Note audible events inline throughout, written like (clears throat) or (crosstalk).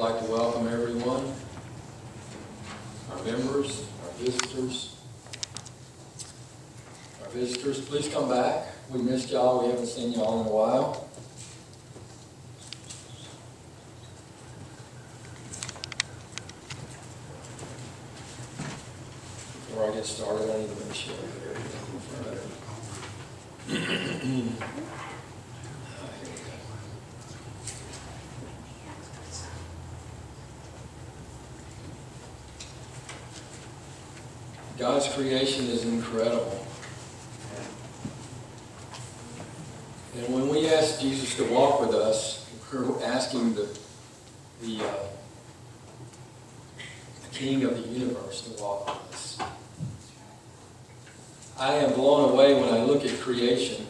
like to welcome everyone, our members, our visitors. Our visitors, please come back. We missed y'all. We haven't seen y'all in a while. Before I get started, I need to make sure (clears throat) me. Ah, here we go. God's creation is incredible. And when we ask Jesus to walk with us, we're asking the, the, uh, the King of the universe to walk with us. I am blown away when I look at creation.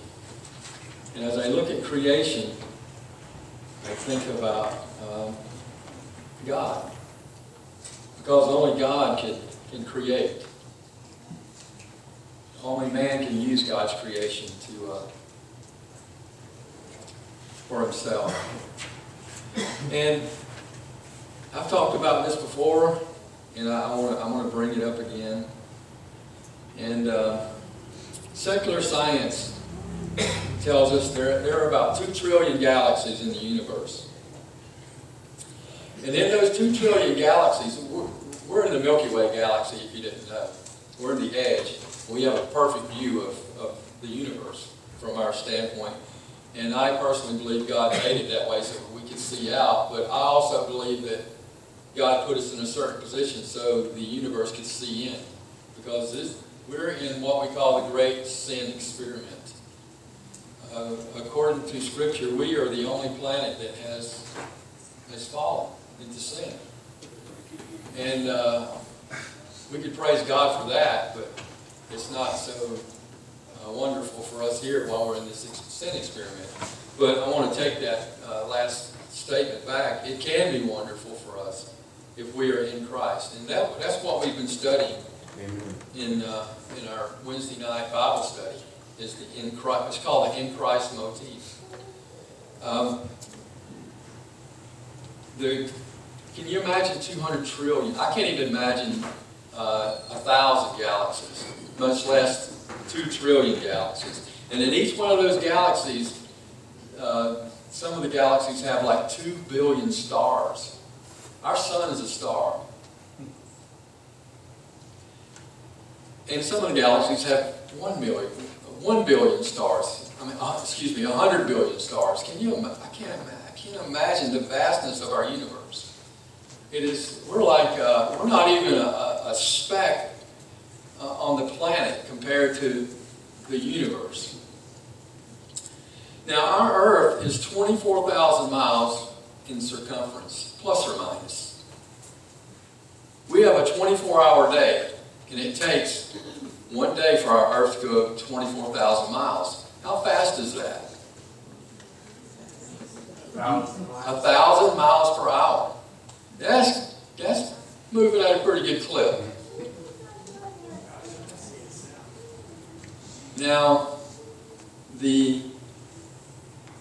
And as I look at creation, I think about um, God. Because only God can, can create. Only man can use God's creation to uh, for himself. And I've talked about this before, and I want to bring it up again. And uh, secular science tells us there, there are about two trillion galaxies in the universe. And in those two trillion galaxies, we're, we're in the Milky Way galaxy, if you didn't know. We're in the edge. We have a perfect view of, of the universe from our standpoint. And I personally believe God made it that way so we could see out. But I also believe that God put us in a certain position so the universe could see in. Because this, we're in what we call the great sin experiment. Uh, according to Scripture, we are the only planet that has, has fallen into sin. And uh, we could praise God for that, but it's not so uh, wonderful for us here while we're in this sin experiment. But I want to take that uh, last statement back. It can be wonderful for us if we are in Christ. And that, that's what we've been studying in, uh, in our Wednesday night Bible study. Is the in Christ, it's called the in Christ motif. Um, the, can you imagine 200 trillion? I can't even imagine uh, a thousand galaxies, much less two trillion galaxies. And in each one of those galaxies, uh, some of the galaxies have like two billion stars. Our sun is a star. And some of the galaxies have one million, one billion stars. I mean, uh, excuse me, a hundred billion stars. Can you? I can't. I can't imagine the vastness of our universe. It is. We're like. Uh, we're not even a, a speck on the planet compared to the universe. Now, our Earth is 24,000 miles in circumference, plus or minus. We have a 24-hour day, and it takes one day for our Earth to go 24,000 miles. How fast is that? A thousand miles per hour. That's, that's moving at a pretty good clip. Now, the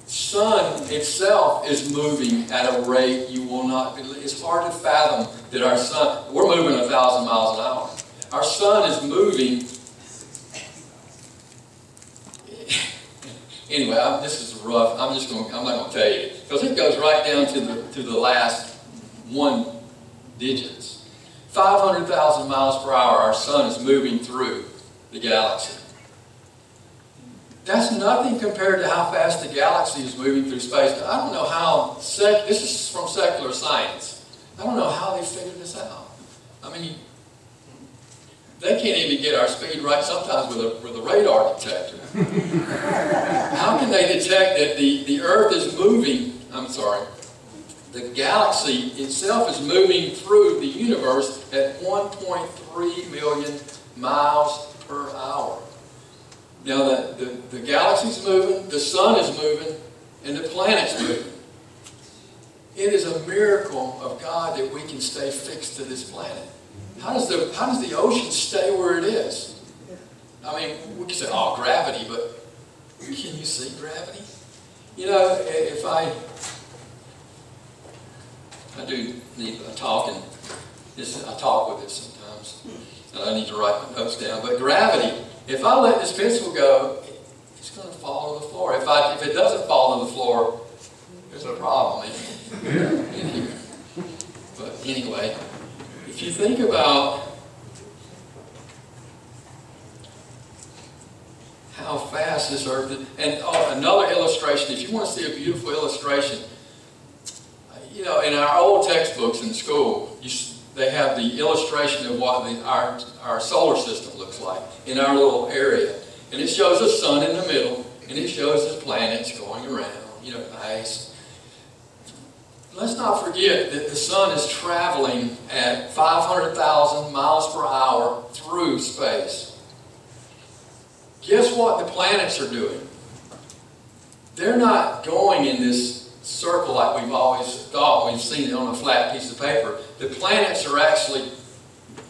sun itself is moving at a rate you will not believe. It's hard to fathom that our sun, we're moving a thousand miles an hour. Our sun is moving. (laughs) Anyway, I'm, this is rough. I'm just going. I'm not going to tell you because it goes right down to the to the last one digits. 500,000 miles per hour. Our sun is moving through the galaxy. That's nothing compared to how fast the galaxy is moving through space. I don't know how, sec this is from secular science. I don't know how they figured this out. I mean, they can't even get our speed right sometimes with a, with a radar detector. (laughs) how can they detect that the, the Earth is moving, I'm sorry, the galaxy itself is moving through the universe at 1.3 million miles per hour. Now the, the, the galaxy's moving, the sun is moving, and the planet's moving. It is a miracle of God that we can stay fixed to this planet. How does the, how does the ocean stay where it is? I mean, we can say, oh, gravity, but can you see gravity? You know, if I, I do need a talk, and this, I talk with it sometimes, and I need to write my notes down. But gravity, if I let this pencil go, it's going to fall to the floor. If, I, if it doesn't fall to the floor, there's a problem in, in here. But anyway, if you think about how fast this earth is, and oh, another illustration, if you want to see a beautiful illustration, uh, you know, in our old textbooks in school, you, they have the illustration of what the, our, our solar system looks like in our little area. And it shows the sun in the middle, and it shows the planets going around, you know, nice. Let's not forget that the sun is traveling at 500,000 miles per hour through space. Guess what the planets are doing? They're not going in this circle like we've always thought. We've seen it on a flat piece of paper. The planets are actually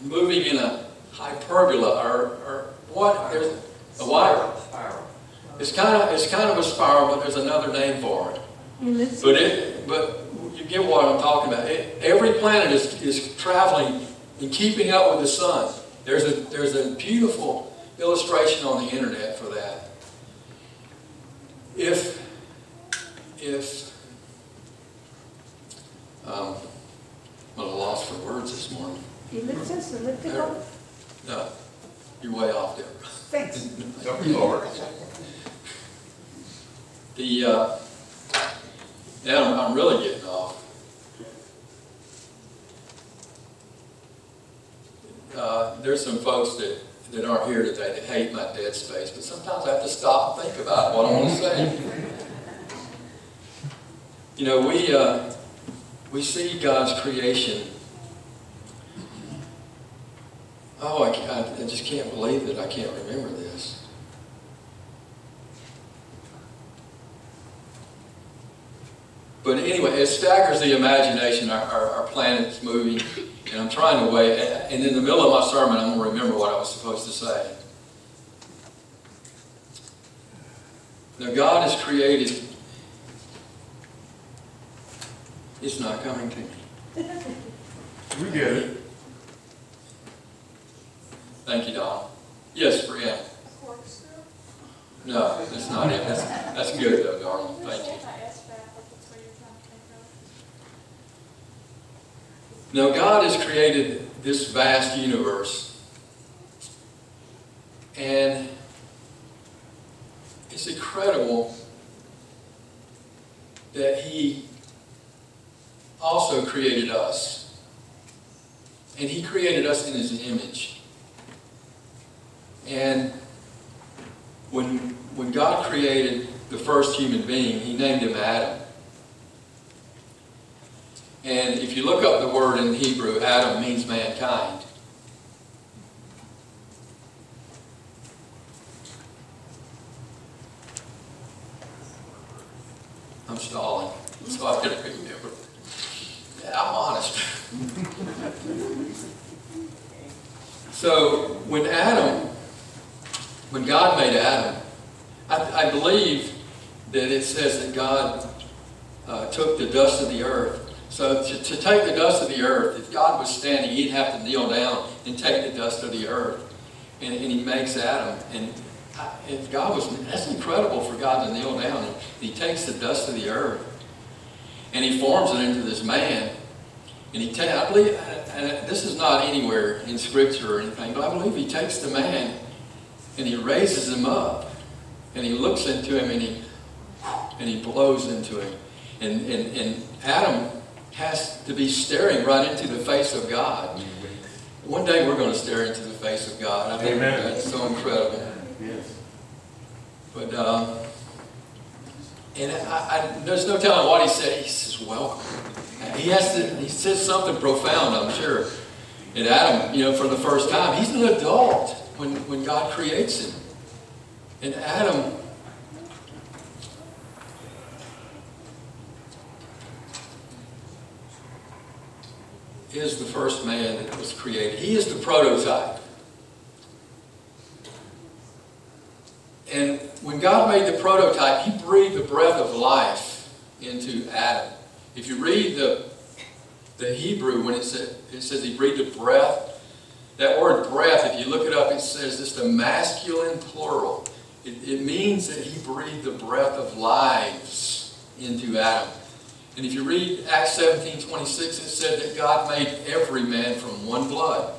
moving in a hyperbola or, or what? There's a what? It's kind of it's kind of a spiral, but there's another name for it. But it but you get what I'm talking about. It, every planet is, is traveling and keeping up with the sun. There's a there's a beautiful illustration on the internet for that. If if um, I'm at a loss for words this morning. Ellipsis, elliptical? No, you're way off there. Thanks. (laughs) Don't be lower. The, uh, now I'm, I'm really getting off. Uh, there's some folks that, that aren't here today that hate my dead space, but sometimes I have to stop and think about what I want to say. (laughs) You know, we, uh, we see God's creation. Oh, I, can't, I just can't believe that I can't remember this. But anyway, it staggers the imagination. Our, our, our planet's moving, and I'm trying to wait. And in the middle of my sermon, I'm going to remember what I was supposed to say. Now, God has created. It's not coming to me. We get it. Thank you, Don. Yes, Brianna. No, that's not it. That's, that's good, though, darling. Thank you. Now, God has created this vast universe, and it's incredible that He also created us, and He created us in His image. And when, when God created the first human being, He named him Adam. And if you look up the word in Hebrew, Adam means mankind. I'm stalling, so I gotta remember. I'm honest. so when Adam, when God made Adam, I, I believe that it says that God uh, took the dust of the earth so to, to, take the dust of the earth, if God was standing, he'd have to kneel down and take the dust of the earth. And, and he makes Adam. And if God was, that's incredible for God to kneel down. He takes the dust of the earth and he forms it into this man. And he, ta- I believe, and this is not anywhere in scripture or anything, but I believe he takes the man and he raises him up and he looks into him and he, and he blows into him. And, and, and Adam has to be staring right into the face of God. One day we're going to stare into the face of God. I think Amen. that's so incredible. Yes. But um, and I, I, there's no telling what he said. He says, "Welcome." He has to. He says something profound, I'm sure. And Adam, you know, for the first time, he's an adult when when God creates him. And Adam is the first man that was created. He is the prototype. And when God made the prototype, he breathed the breath of life into Adam. If you read the, the Hebrew, when it says, it says he breathed a breath, that word breath, if you look it up, it says it's the masculine plural. It, it means that he breathed the breath of lives into Adam. And if you read Acts 17, 26, it said that God made every man from one blood.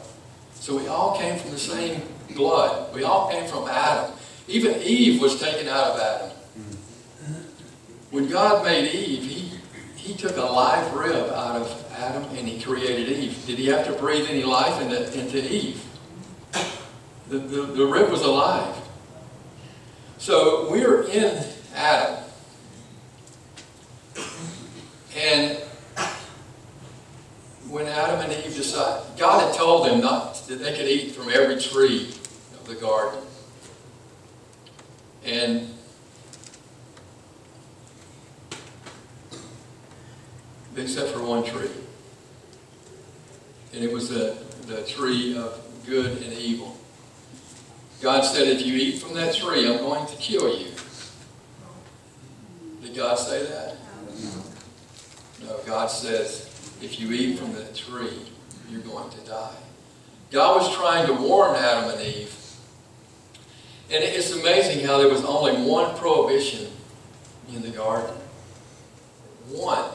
So we all came from the same blood. We all came from Adam. Even Eve was taken out of Adam. Mm-hmm. When God made Eve, he, he took a live rib out of Adam and he created Eve. Did he have to breathe any life into, into Eve? The, the, the rib was alive. So we're in Adam. And when Adam and Eve decided, God had told them not that they could eat from every tree of the garden. And except for one tree. And it was the, the tree of good and evil. God said, if you eat from that tree, I'm going to kill you. Did God say that? No, God says, if you eat from the tree, you're going to die. God was trying to warn Adam and Eve. And it's amazing how there was only one prohibition in the garden. One.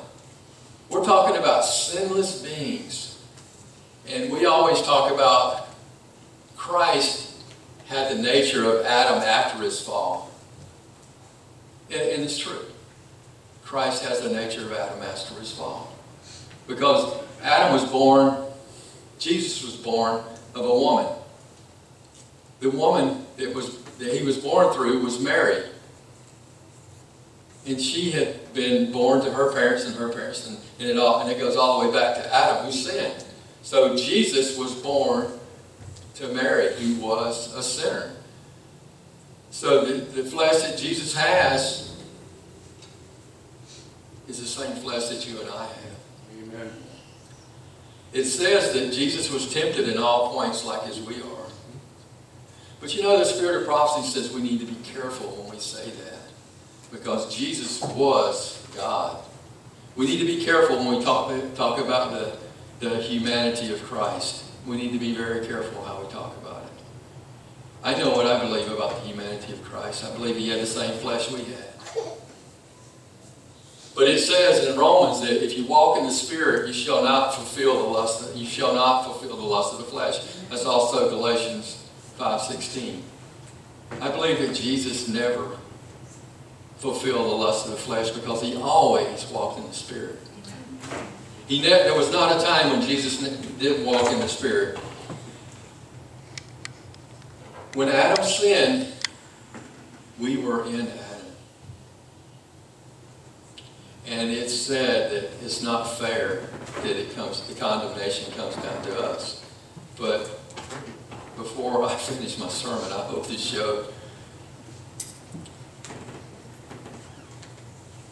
We're talking about sinless beings. And we always talk about Christ had the nature of Adam after his fall. And, and it's true. Christ has the nature of Adam after his fall. Because Adam was born, Jesus was born of a woman. The woman that, was, that he was born through was Mary. And she had been born to her parents and her parents, and, and, it, all, and it goes all the way back to Adam who sinned. So Jesus was born to Mary, who was a sinner. So the, the flesh that Jesus has is the same flesh that you and I have. Amen. It says that Jesus was tempted in all points like as we are. But you know, the spirit of prophecy says we need to be careful when we say that. Because Jesus was God. We need to be careful when we talk, talk about the, the humanity of Christ. We need to be very careful how we talk about it. I know what I believe about the humanity of Christ. I believe he had the same flesh we had. But it says in Romans that if you walk in the Spirit, you shall not fulfill the lust. Of, you shall not fulfill the lust of the flesh. That's also Galatians 5:16. I believe that Jesus never fulfilled the lust of the flesh because he always walked in the Spirit. He there was not a time when Jesus didn't walk in the Spirit. When Adam sinned, we were in Adam. And it's said that it's not fair that it comes, the condemnation comes down to us. But before I (laughs) finish my sermon, I hope this showed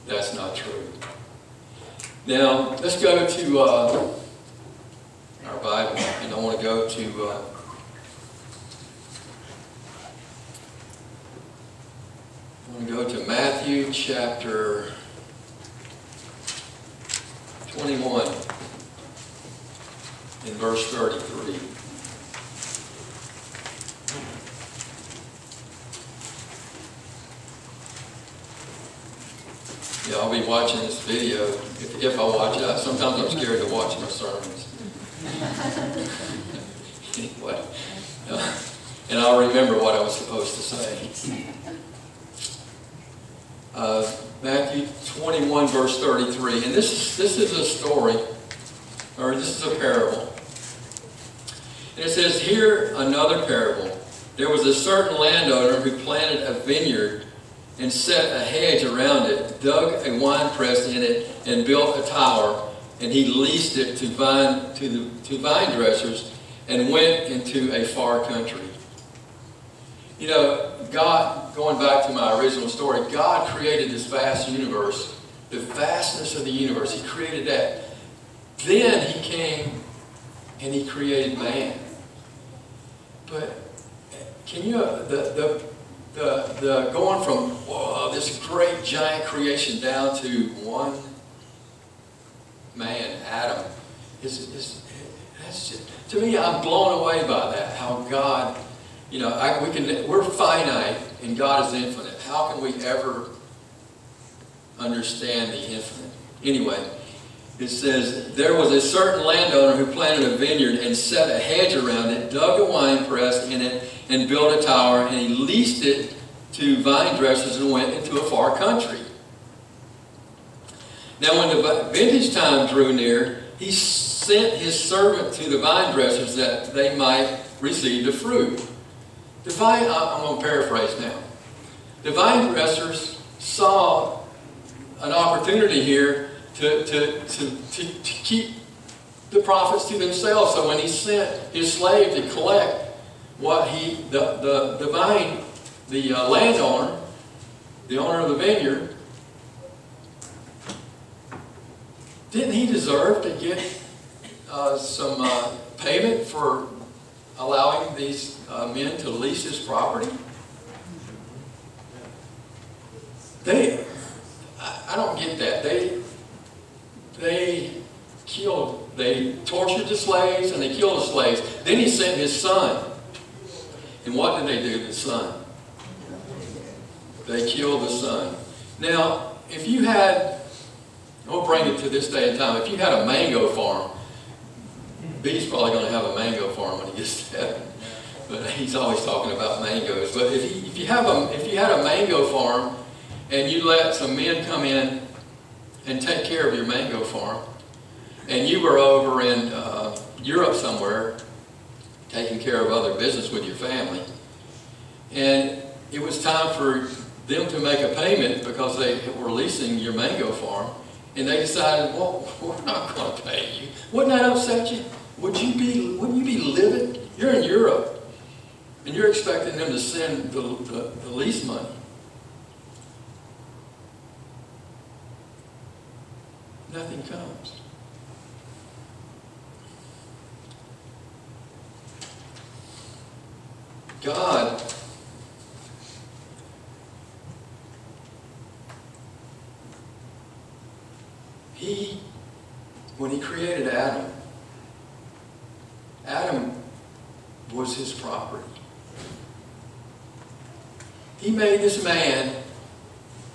that's not true. Now, let's go to uh, our Bible, and I want to go to uh, I want to go to Matthew chapter 21 in verse 33. Yeah, I'll be watching this video if, if I watch it. Sometimes I'm scared to watch my sermons. (laughs) anyway, and I'll remember what I was supposed to say. Uh, Matthew 21, verse 33. And this is, this is a story, or this is a parable. And it says, Here another parable. There was a certain landowner who planted a vineyard and set a hedge around it, dug a wine press in it, and built a tower. And he leased it to vine, to the, to vine dressers and went into a far country. You know, God, going back to my original story, God created this vast universe, the vastness of the universe. He created that. Then he came and he created man. But can you, the, the, the, the going from whoa, this great giant creation down to one man, Adam. is, is, just, to me, I'm blown away by that, how God, you know, I, we can, we're finite and God is infinite. How can we ever understand the infinite? Anyway, it says, there was a certain landowner who planted a vineyard and set a hedge around it, dug a wine press in it, and built a tower, and he leased it to vine dressers and went into a far country. Now, when the vintage time drew near, he sent his servant to the vine dressers that they might receive the fruit. The vine, I'm going to paraphrase now. The vine dressers saw an opportunity here to, to, to, to, to keep the profits to themselves. So when he sent his slave to collect what he, the, the, the vine, the uh, landowner, the owner of the vineyard, didn't he deserve to get uh, some uh, payment for allowing these uh, men to lease his property? They, I, I don't get that. They, they killed, they tortured the slaves and they killed the slaves. Then he sent his son. And what did they do to the son? They killed the son. Now, if you had, I'll bring it to this day and time, if you had a mango farm, B's probably going to have a mango farm when he gets (laughs) to heaven. But he's always talking about mangoes. But if you, if you have a, if you had a mango farm and you let some men come in and take care of your mango farm, and you were over in uh, Europe somewhere taking care of other business with your family, and it was time for them to make a payment because they were leasing your mango farm, and they decided, well, (laughs) we're not going to pay you. Wouldn't that upset you? Would you be, wouldn't you be livid? You're in Europe, and you're expecting them to send the, the, the lease money. Nothing comes. God He, when he created Adam, Adam was his property. He made this man,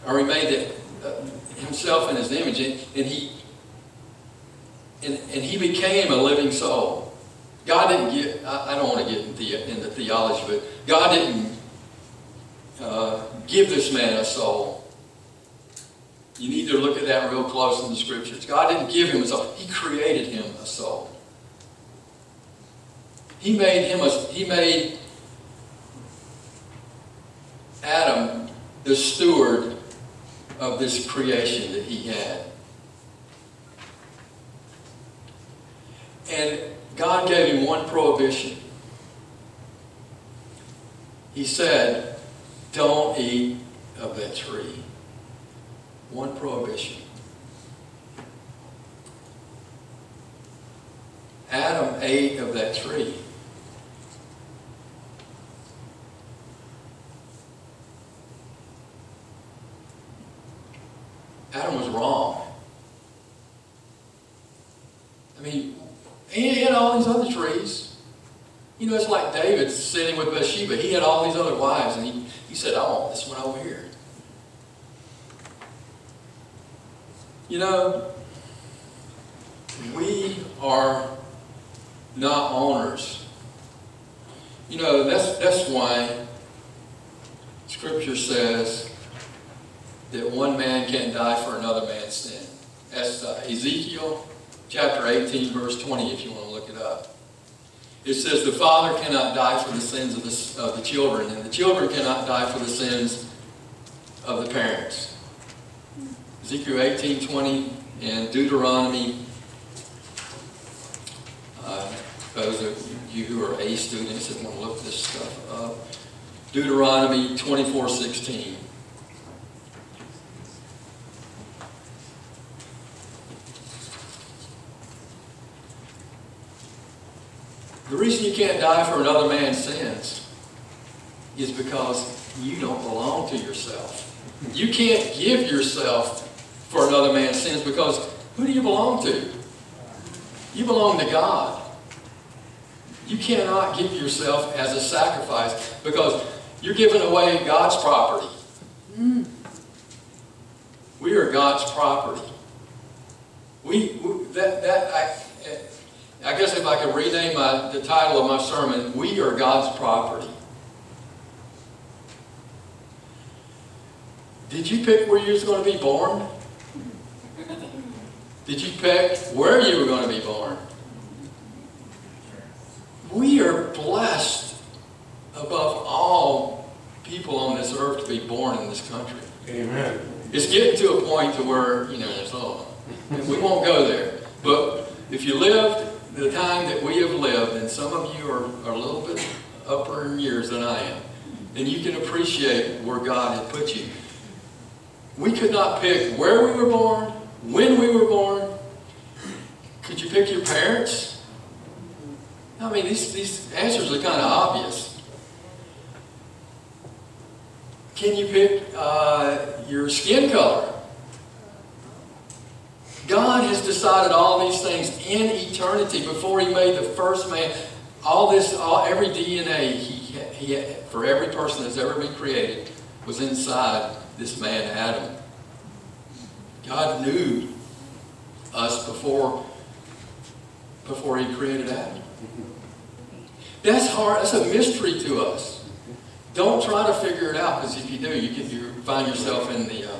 or he made it, uh, himself in his image, and, and he and, and he became a living soul. God didn't get, I, I don't want to get into, into theology, but God didn't uh, give this man a soul. You need to look at that real close in the scriptures. God didn't give him a soul. He created him a soul. He made him a, he made Adam the steward of this creation that he had. And God gave him one prohibition. He said, don't eat of that tree. One prohibition. Adam ate of that tree. Adam was wrong. I mean, he had all these other trees. You know, it's like David sitting with Bathsheba. He had all these other wives, and he, he said, I want this one over here. You know, we are not owners. You know, that's, that's why Scripture says that one man can't die for another man's sin. That's uh, Ezekiel chapter 18, verse 20, if you want to look it up. It says, the father cannot die for the sins of the, of the children, and the children cannot die for the sins of the parents. Ezekiel 18, 20, and Deuteronomy, uh, those of you who are A students and want to look this stuff up, Deuteronomy 24, 16. The reason you can't die for another man's sins is because you don't belong to yourself. You can't give yourself for another man's sins because who do you belong to? You belong to God. You cannot give yourself as a sacrifice because you're giving away God's property. We are God's property. We, we- that, that, I, I guess if I could rename my, the title of my sermon, We Are God's Property. Did you pick where you was going to be born? Did you pick where you were going to be born? We are blessed above all people on this earth to be born in this country. Amen. It's getting to a point to where, you know, it's all, we won't go there. But if you lived the time that we have lived, and some of you are, are a little bit upper in years than I am, then you can appreciate where God had put you. We could not pick where we were born, when we were born. Could you pick your parents? I mean, these, these answers are kind of obvious. Can you pick uh, your skin color? God has decided all these things in eternity before He made the first man. All this, all every DNA he, he, for every person that's ever been created was inside this man Adam. God knew us before before He created Adam. That's hard. That's a mystery to us. Don't try to figure it out, because if you do, you can find yourself in the, uh,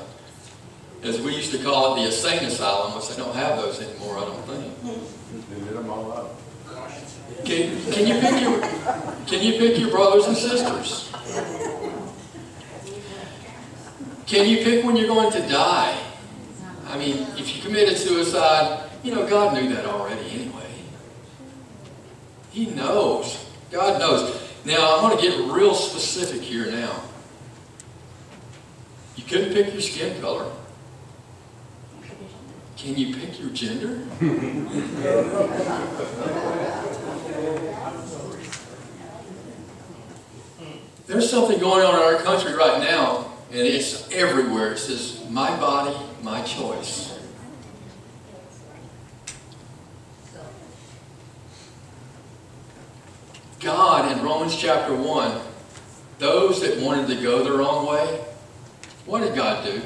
as we used to call it, the insane asylum, which they don't have those anymore, I don't think. They did them all up. Can, can you pick your Can you pick your brothers and sisters? Can you pick when you're going to die? I mean, if you committed suicide, you know God knew that already anyway. He knows. God knows. Now I'm going to get real specific here now. You couldn't pick your skin color. Can you pick your gender? There's something going on in our country right now, and it's everywhere. It says, my body, my choice. God, in Romans chapter 1, those that wanted to go the wrong way, what did God do?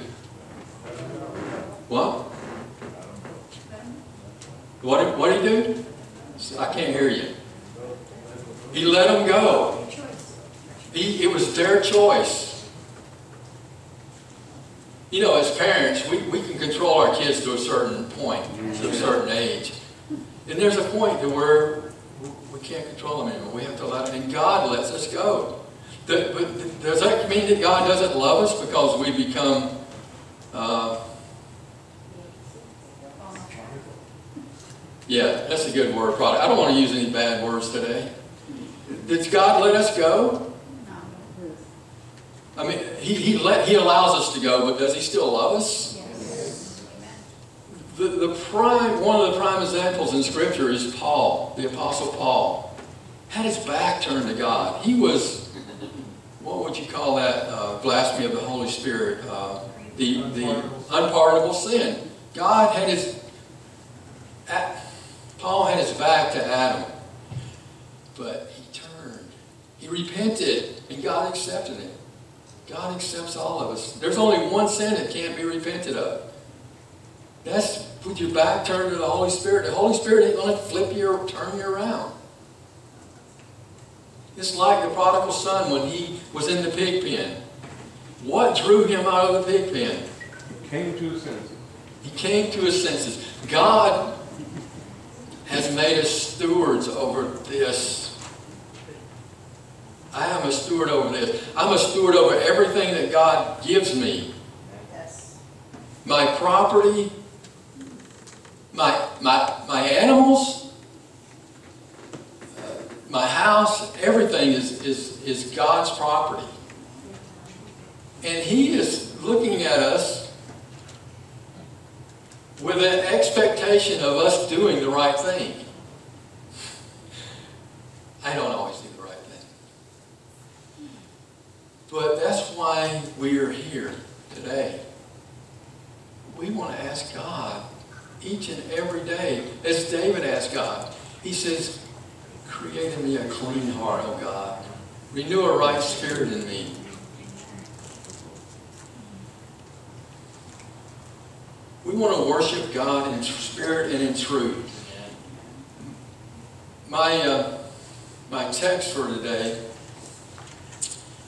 What? What did, what did he do? I can't hear you. He let them go. He, it was their choice. You know, as parents, we, we can control our kids to a certain point, to a certain age. And there's a point to where we can't control them anymore. We have to let them, and God lets us go. Does that mean that God doesn't love us because we become, uh, yeah, that's a good word, probably. I don't want to use any bad words today. Did God let us go? I mean, he, he, let, he allows us to go, but does he still love us? Yes. The, the prime, one of the prime examples in Scripture is Paul, the Apostle Paul. Had his back turned to God. He was, what would you call that? Uh, blasphemy of the Holy Spirit. Uh, the, the unpardonable sin. God had his, at, Paul had his back to Adam. But he turned. He repented, and God accepted it. God accepts all of us. There's only one sin that can't be repented of. That's with your back turned to the Holy Spirit. The Holy Spirit ain't going to flip you or turn you around. It's like the prodigal son when he was in the pig pen. What drew him out of the pig pen? He came to his senses. He came to his senses. God has made us stewards over this. I am a steward over this. I'm a steward over everything that God gives me. My property, my, my, my animals, uh, my house, everything is, is, is God's property. And He is looking at us with an expectation of us doing the right thing. I don't always do the right thing. But that's why we are here today. We want to ask God each and every day, as David asked God, He says, create in me a clean heart, O God. Renew a right spirit in me. We want to worship God in spirit and in truth. My, uh, my text for today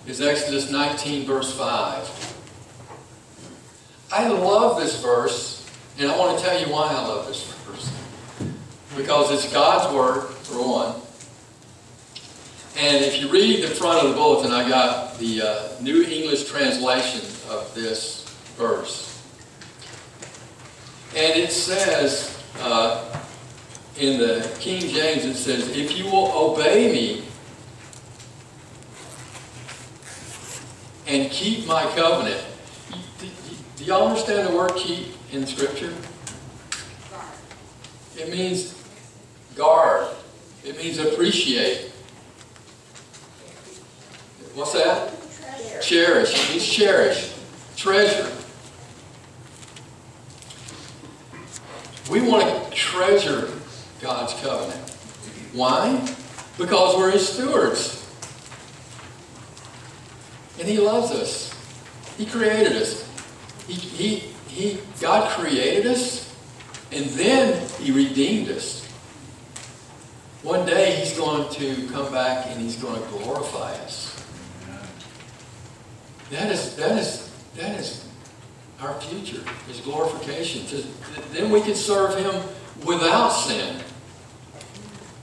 is Exodus 19, verse 5. I love this verse, and I want to tell you why I love this verse. Because it's God's Word, for one. And if you read the front of the bulletin, I got the uh, New English translation of this verse. And it says, uh, in the King James, it says, if you will obey me and keep my covenant. Do, do y'all understand the word keep in Scripture? It means guard. It means appreciate. What's that? Cherish. It means cherish. Treasure. We want to treasure God's covenant. Why? Because we're His stewards. And He loves us. He created us. He, he, he, God created us, and then He redeemed us. One day He's going to come back and He's going to glorify us. That is, that is, that is our future, His glorification. To, then we can serve Him without sin.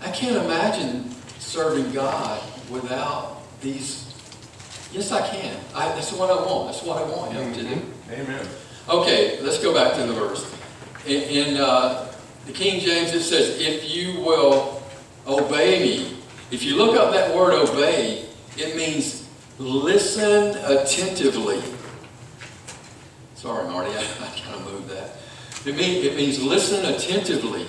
I can't imagine serving God without these. Yes, I can. I, that's what I want. That's what I want Him to do. Amen. Okay, let's go back to the verse. In, in uh, the King James, it says, if you will obey me. If you look up that word obey, it means listen attentively. Sorry, Marty, (laughs) I, I kind of moved that. It, mean, it means listen attentively.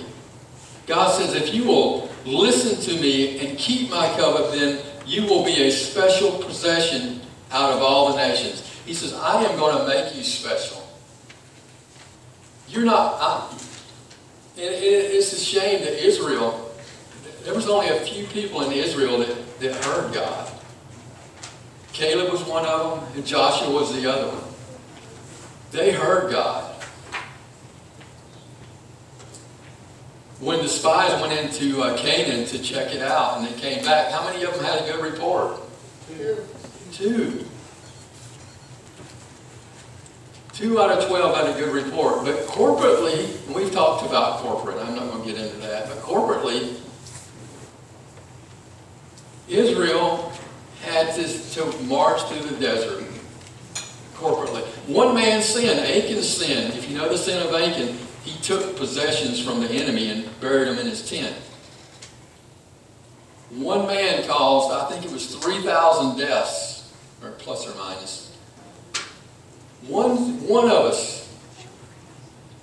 God says, if you will listen to me and keep my covenant, then you will be a special possession out of all the nations. He says, I am going to make you special. You're not, I, it, it, it's a shame that Israel, there was only a few people in Israel that, that heard God. Caleb was one of them, and Joshua was the other one. They heard God. When the spies went into uh, Canaan to check it out and they came back, how many of them had a good report? Two. Two. Two out of 12 had a good report. But corporately, we've talked about corporate, I'm not going to get into that, but corporately, Israel had to, to march through the desert corporately. One man sinned, Achan's sin. If you know the sin of Achan, he took possessions from the enemy and buried them in his tent. One man caused, I think it was 3,000 deaths, or plus or minus. One, one of us,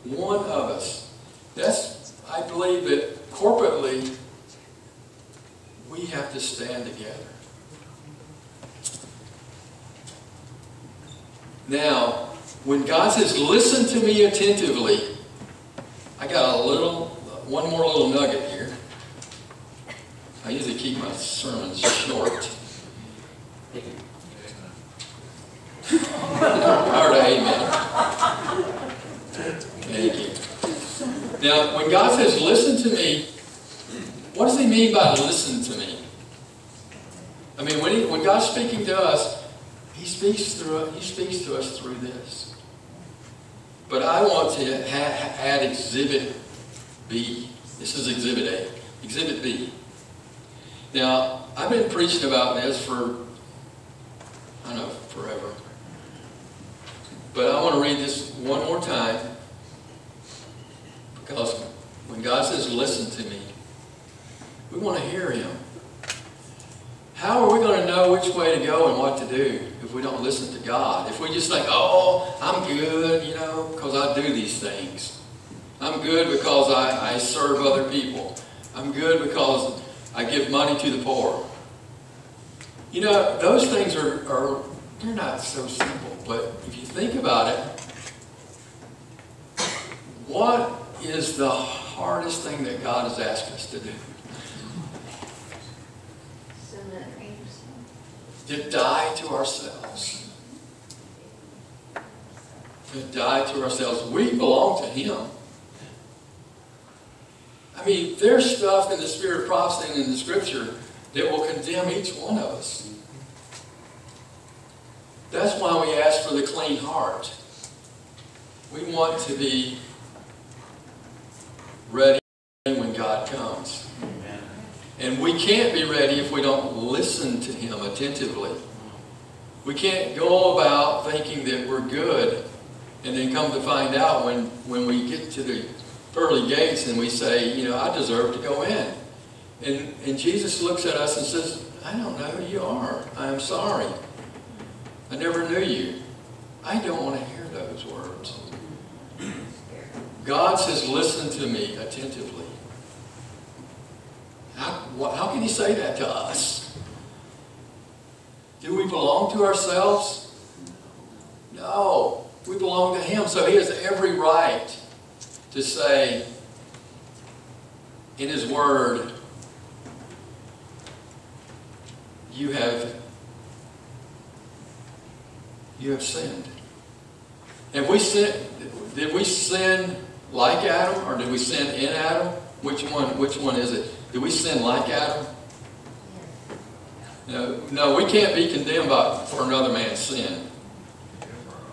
one of us. That's, I believe that corporately, we have to stand together. Now, when God says, listen to me attentively, I got a little, one more little nugget here. I usually keep my sermons short. Heard an amen. Thank you. Now, when God says, listen to me, what does he mean by listen to me? I mean, when, he, when God's speaking to us, he speaks through he speaks to us through this. But I want to add Exhibit B. This is Exhibit A. Exhibit B. Now, I've been preaching about this for, I don't know, forever. But I want to read this one more time because when God says, listen to me, we want to hear Him. How are we going to know which way to go and what to do if we don't listen to God? If we just think, oh, I'm good, you know, because I do these things. I'm good because I, I serve other people. I'm good because I give money to the poor. You know, those things are, are they're not so simple. But if you think about it, what is the hardest thing that God has asked us to do. To die to ourselves. To die to ourselves. We belong to Him. I mean, there's stuff in the spirit of prophecy and in the scripture that will condemn each one of us. That's why we ask for the clean heart. We want to be ready when God comes. And we can't be ready if we don't listen to Him attentively. We can't go about thinking that we're good and then come to find out when, when we get to the pearly gates and we say, you know, I deserve to go in. And, and Jesus looks at us and says, I don't know who you are. I'm sorry. I never knew you. I don't want to hear those words. (clears throat) God says, listen to me attentively. How, how can he say that to us? Do we belong to ourselves? No. We belong to him. So he has every right to say in his word, you have you have sinned. Have we sinned? Did we sin like Adam, or did we sin in Adam? Which one? Which one is it? Did we sin like Adam? No, no, we can't be condemned by, for another man's sin.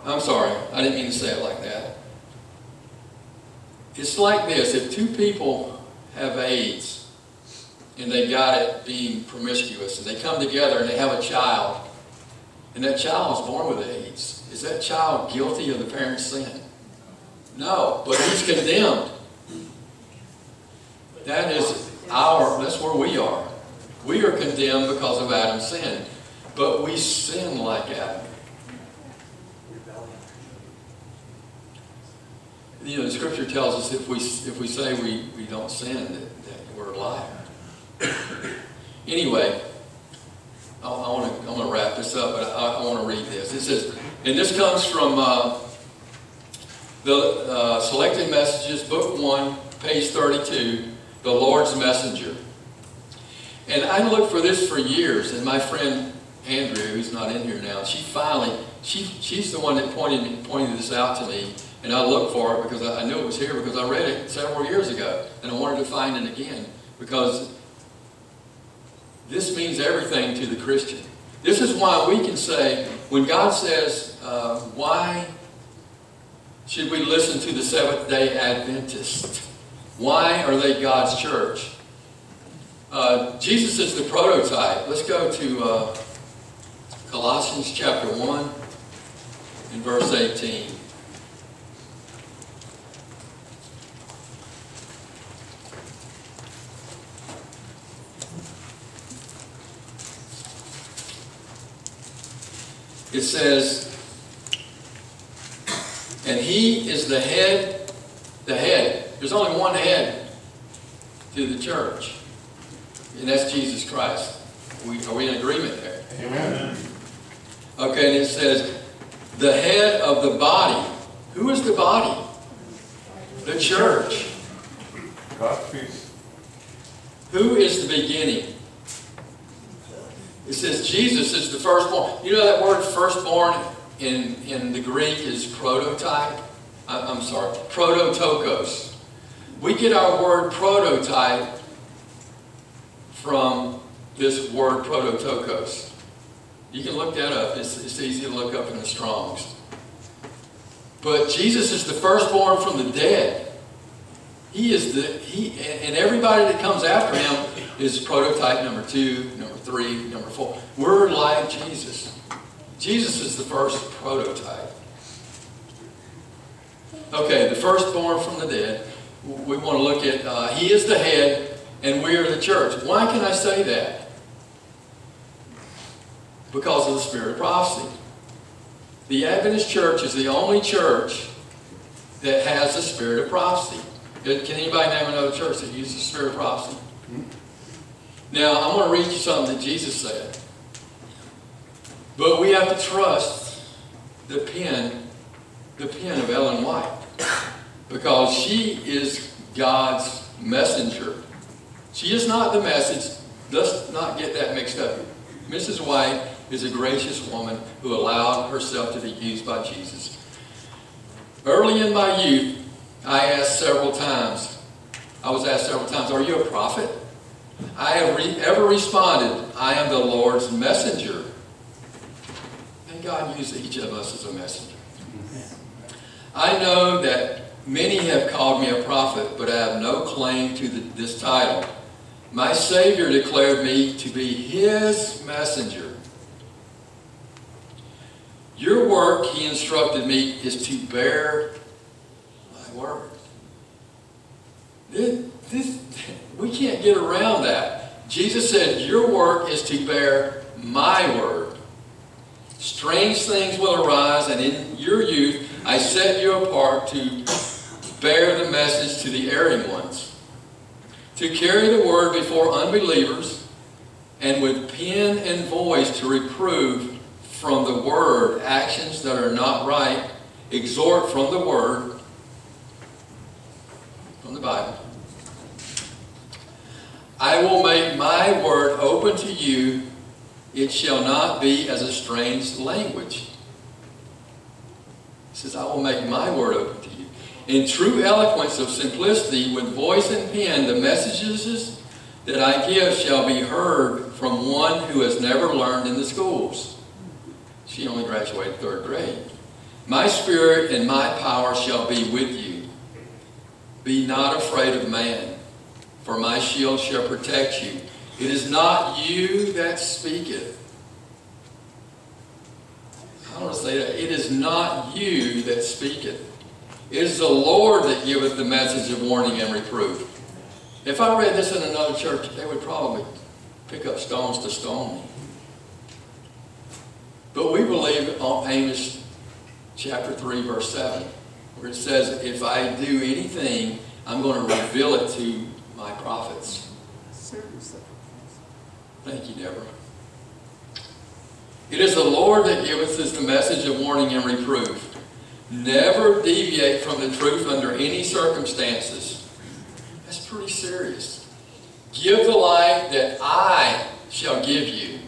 I'm sorry, I didn't mean to say it like that. It's like this: if two people have AIDS and they got it being promiscuous, and they come together and they have a child, and that child was born with AIDS, is that child guilty of the parent's sin? No, but he's condemned. That is our, that's where we are. We are condemned because of Adam's sin. But we sin like Adam. You know, the scripture tells us if we, if we say we, we don't sin, that, that we're a liar. (coughs) anyway, I, I want to I'm going to wrap this up, but I, I want to read this. It says, and this comes from uh, the uh, Selected Messages, Book 1, page 32, The Lord's Messenger. And I looked for this for years, and my friend Andrew, who's not in here now, she finally, she, she's the one that pointed, pointed this out to me, and I looked for it because I, I knew it was here because I read it several years ago, and I wanted to find it again because this means everything to the Christian. This is why we can say, when God says, uh, why should we listen to the Seventh-day Adventist? Why are they God's church? Uh, Jesus is the prototype. Let's go to uh, Colossians chapter 1 and verse 18. It says, and he is the head, the head. There's only one head to the church, and that's Jesus Christ. We, are we in agreement there? Amen. Okay, and it says, the head of the body. Who is the body? The church. God's peace. Who is the beginning? It says Jesus is the firstborn. You know that word firstborn in, in the Greek is prototype? I, I'm sorry, prototokos. We get our word prototype from this word prototokos. You can look that up. It's, it's easy to look up in the Strongs. But Jesus is the firstborn from the dead. He is the, he, and everybody that comes after him is prototype number two, number three, number four. We're like Jesus. Jesus is the first prototype. Okay, the firstborn from the dead. We want to look at, uh, he is the head, and we are the church. Why can I say that? Because of the spirit of prophecy. The Adventist church is the only church that has the spirit of prophecy. Can anybody name another church that uses the spirit of prophecy? Now, I'm going to read you something that Jesus said. But we have to trust the pen, the pen of Ellen White. Because she is God's messenger. She is not the message. Let's not get that mixed up. Mrs. White is a gracious woman who allowed herself to be used by Jesus. Early in my youth, I asked several times, I was asked several times, are you a prophet? I have re ever responded, I am the Lord's messenger. And God used each of us as a messenger. I know that many have called me a prophet, but I have no claim to the, this title. My Savior declared me to be His messenger. Your work, He instructed me, is to bear my word. This, this, we can't get around that. Jesus said, Your work is to bear my word. Strange things will arise, and in your youth I set you apart to bear the message to the erring ones, to carry the word before unbelievers, and with pen and voice to reprove from the word actions that are not right, exhort from the word, from the Bible. I will make my word open to you. It shall not be as a strange language. He says, I will make my word open. In true eloquence of simplicity, with voice and pen, the messages that I give shall be heard from one who has never learned in the schools. She only graduated third grade. My spirit and my power shall be with you. Be not afraid of man, for my shield shall protect you. It is not you that speaketh. I want to say that. It is not you that speaketh. It is the Lord that giveth the message of warning and reproof. If I read this in another church, they would probably pick up stones to stone me. But we believe on Amos chapter 3, verse 7, where it says, If I do anything, I'm going to reveal it to my prophets. Thank you, Deborah. It is the Lord that giveth us the message of warning and reproof. Never deviate from the truth under any circumstances. That's pretty serious. Give the light that I shall give you.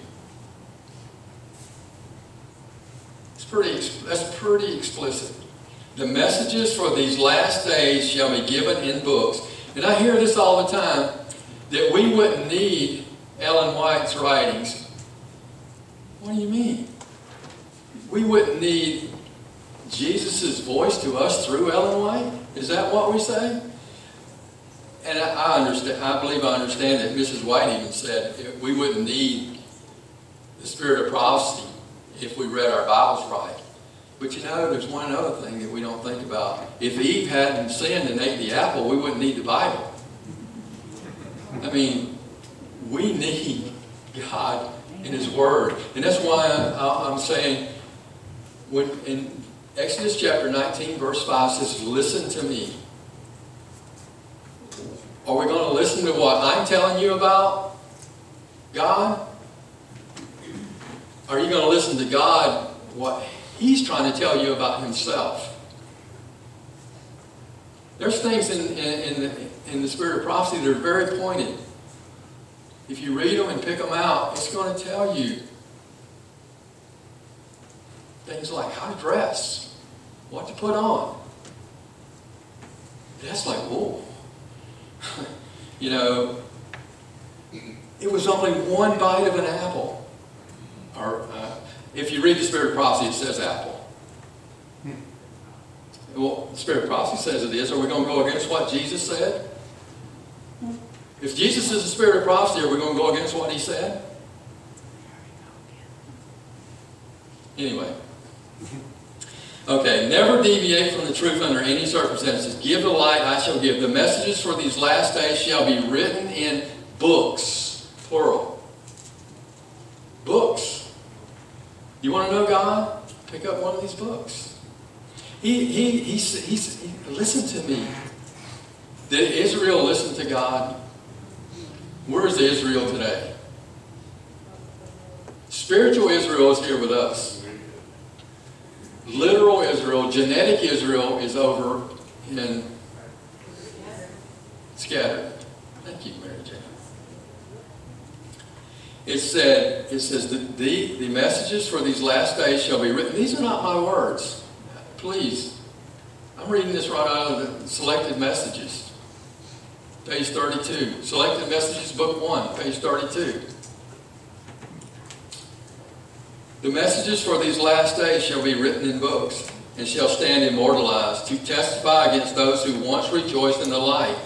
It's pretty, that's pretty explicit. The messages for these last days shall be given in books. And I hear this all the time, that we wouldn't need Ellen White's writings. What do you mean? We wouldn't need Jesus' voice to us through Ellen White? Is that what we say? And I, I understand, I believe I understand that Mrs. White even said we wouldn't need the spirit of prophecy if we read our Bibles right. But you know, there's one other thing that we don't think about. If Eve hadn't sinned and ate the apple, we wouldn't need the Bible. I mean, we need God and His Word. And that's why I, am saying, when in Exodus chapter 19, verse 5 says, Listen to me. Are we going to listen to what I'm telling you about God? Are you going to listen to God, what He's trying to tell you about Himself? There's things in, in, in, the, in the spirit of prophecy that are very pointed. If you read them and pick them out, it's going to tell you things like how to dress, what to put on. That's like, whoa. (laughs) you know, it was only one bite of an apple. Or, uh, if you read the Spirit of Prophecy, it says apple. Well, the Spirit of Prophecy says it is. Are we going to go against what Jesus said? If Jesus is the Spirit of Prophecy, are we going to go against what He said? Anyway. Okay, never deviate from the truth under any circumstances. Give the light, I shall give. The messages for these last days shall be written in books, plural. Books. You want to know God? Pick up one of these books. He, he, he, he, he listen to me. Did Israel listen to God? Where is Israel today? Spiritual Israel is here with us. Literal Israel, genetic Israel is over in scattered. Thank you, Mary Jane. It said, it says, the, the, the messages for these last days shall be written. These are not my words. Please. I'm reading this right out of the selected messages. Page 32. Selected messages, book 1, page 32. The messages for these last days shall be written in books and shall stand immortalized to testify against those who once rejoiced in the light,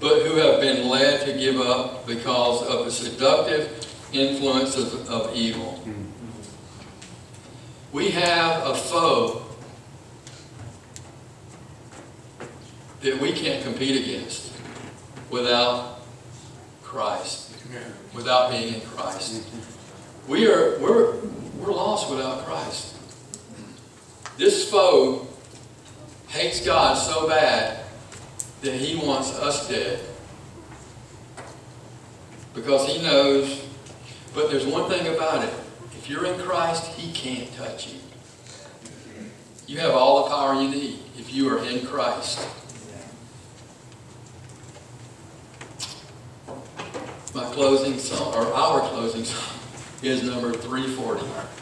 but who have been led to give up because of the seductive influence of, of evil. We have a foe that we can't compete against without Christ, without being in Christ. We are we're we're lost without Christ. This foe hates God so bad that he wants us dead. Because he knows, but there's one thing about it. If you're in Christ, he can't touch you. You have all the power you need if you are in Christ. My closing song, or our closing song, is number 340.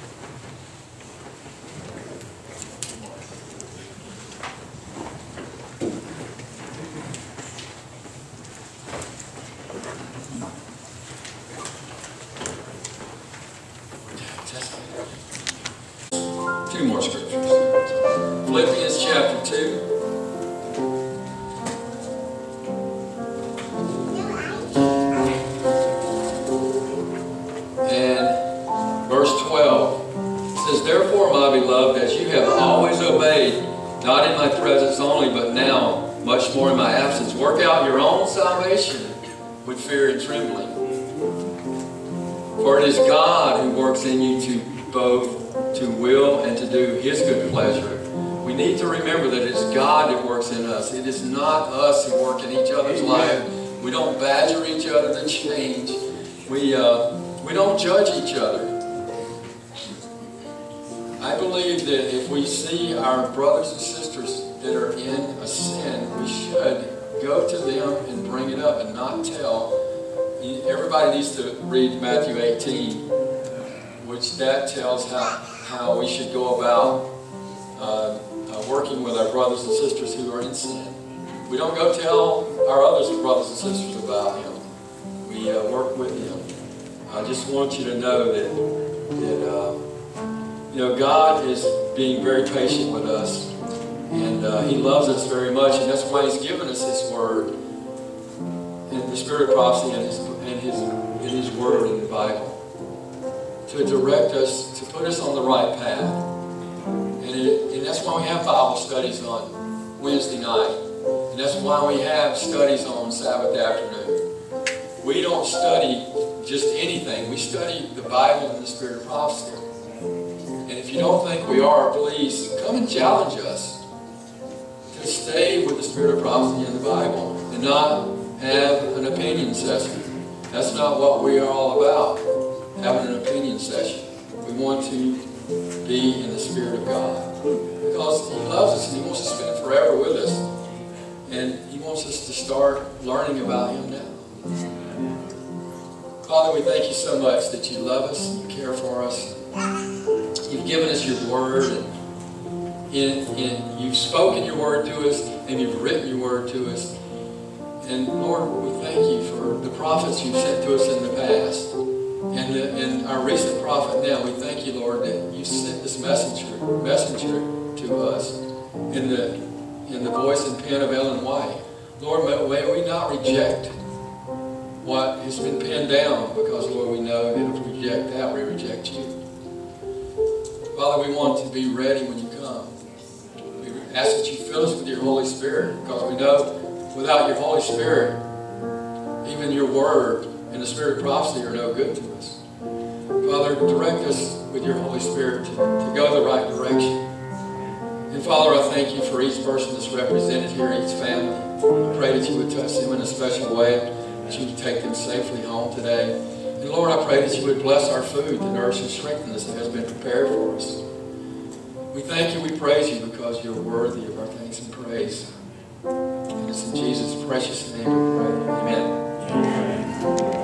Us who work in each other's life. We don't badger each other to change. We, uh, we don't judge each other. I believe that if we see our brothers and sisters that are in a sin, we should go to them and bring it up and not tell. Everybody needs to read Matthew 18, which that tells how, how we should go about uh, uh, working with our brothers and sisters who are in sin. We don't go tell our other brothers and sisters about him. We uh, work with him. I just want you to know that, that uh, you know, God is being very patient with us. And uh, He loves us very much. And that's why He's given us His Word. And the Spirit of prophecy and His, and His, and His Word in the Bible. To direct us, to put us on the right path. And, it, and that's why we have Bible studies on Wednesday night. And that's why we have studies on Sabbath afternoon. We don't study just anything. We study the Bible and the Spirit of prophecy. And if you don't think we are, please come and challenge us to stay with the Spirit of prophecy in the Bible and not have an opinion session. That's not what we are all about, having an opinion session. We want to be in the Spirit of God because He loves us and He wants to spend forever with us. And He wants us to start learning about Him now. Father, we thank you so much that you love us, you care for us. You've given us your word, and, and, and you've spoken your word to us, and you've written your word to us. And Lord, we thank you for the prophets you've sent to us in the past. And, the, and our recent prophet now, we thank you, Lord, that you sent this messenger, messenger to us in the, in the voice and pen of Ellen White. Lord, may, we not reject what has been penned down because, Lord, we know that if we reject that, we reject you. Father, we want to be ready when you come. We ask that you fill us with your Holy Spirit because we know without your Holy Spirit, even your word and the spirit of prophecy are no good to us. Father, direct us with your Holy Spirit to, to go the right direction. And Father, I thank you for each person that's represented here, each family. I pray that you would touch them in a special way, that you would take them safely home today. And Lord, I pray that you would bless our food, the nourish and strengthen us that has been prepared for us. We thank you, we praise you because you're worthy of our thanks and praise. And it's in Jesus' precious name we pray. Amen.